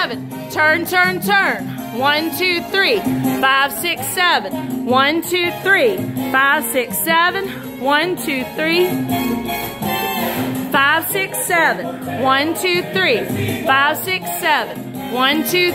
seven. Turn, turn, turn. One, two, three. Five, six, seven. One, two, three. Five, six, seven. One, two, three. Five, six, seven. One, two, three. Five, six, seven. One, two,